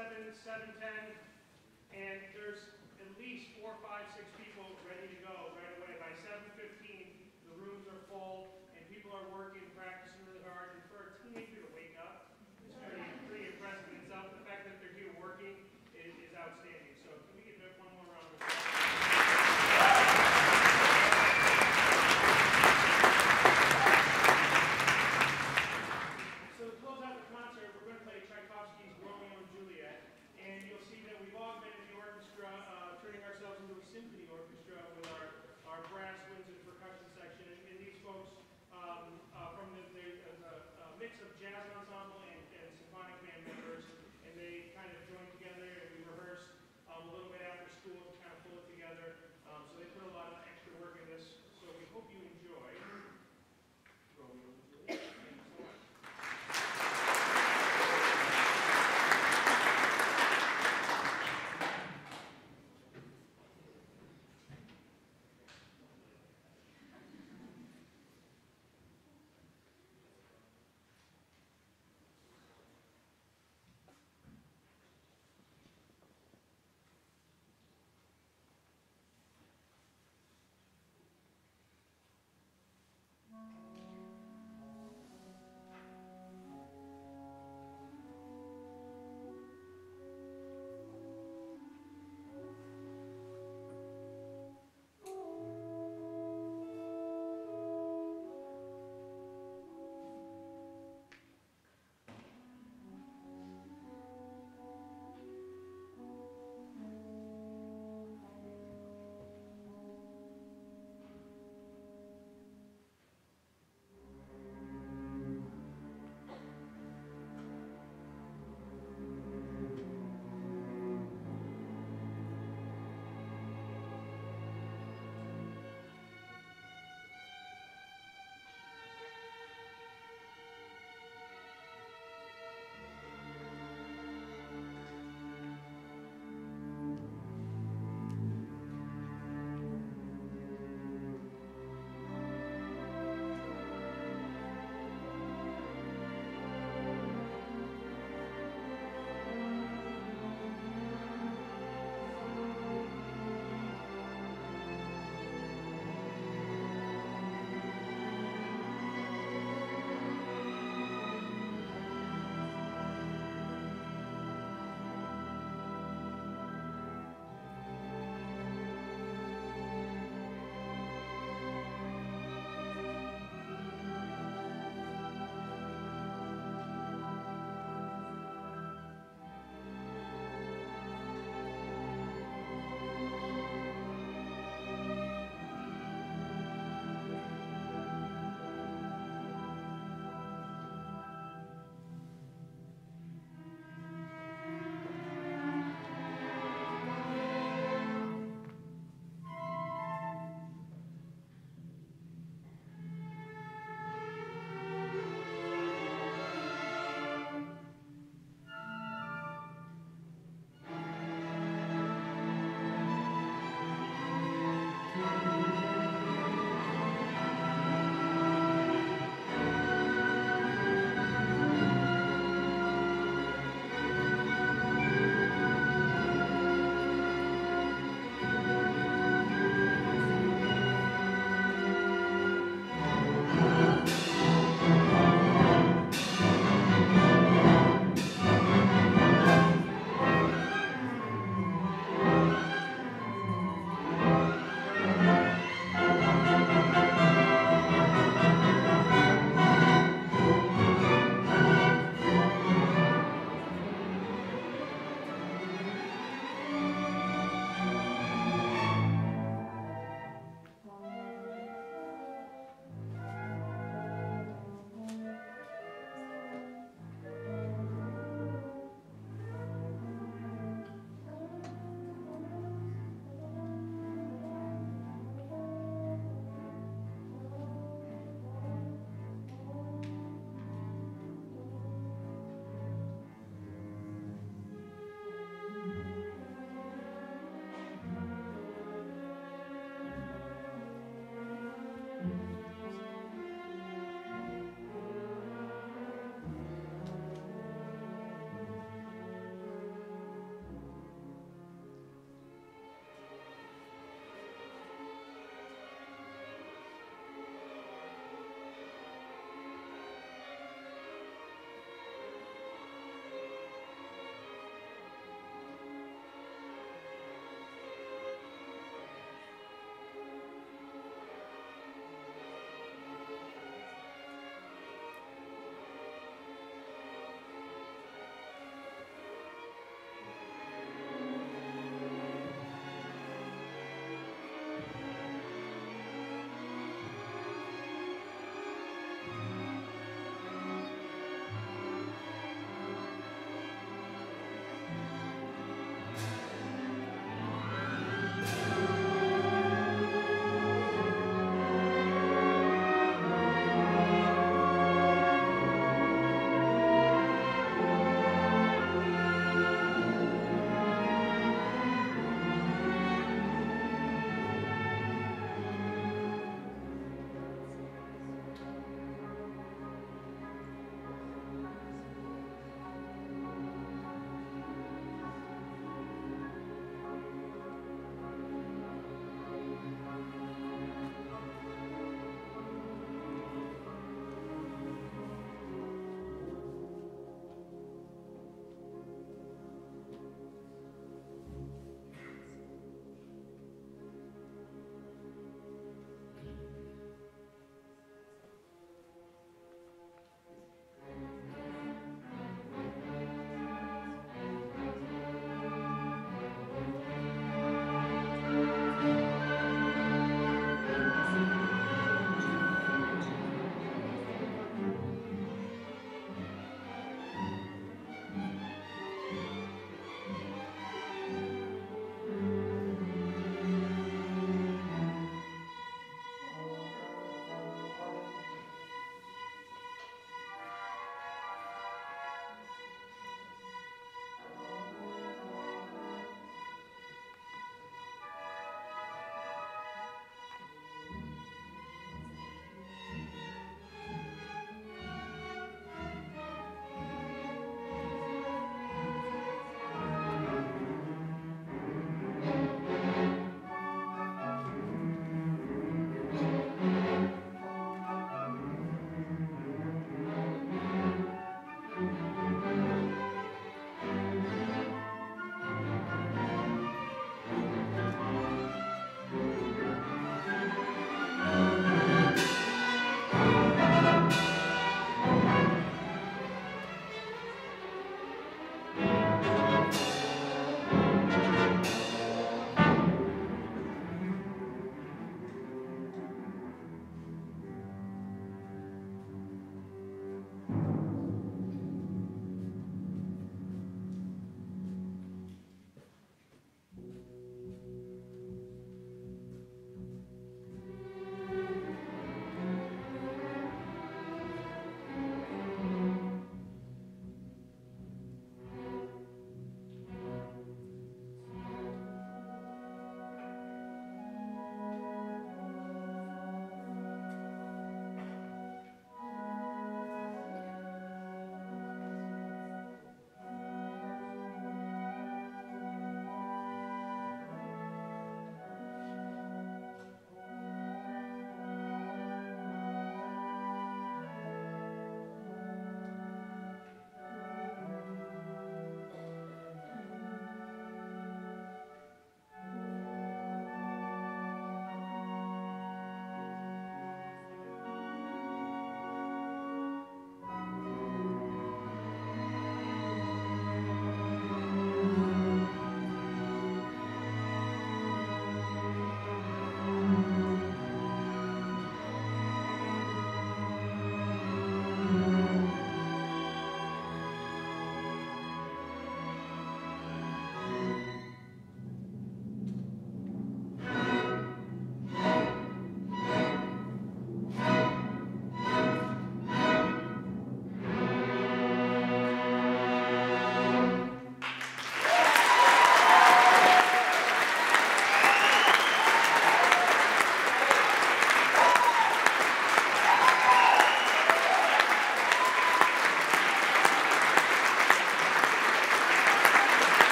seven, seven ten, and there's at least four, five, six people ready to go right away. By seven fifteen, the rooms are full,